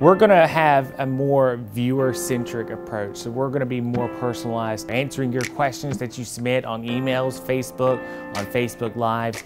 We're gonna have a more viewer-centric approach. So we're gonna be more personalized, answering your questions that you submit on emails, Facebook, on Facebook Lives.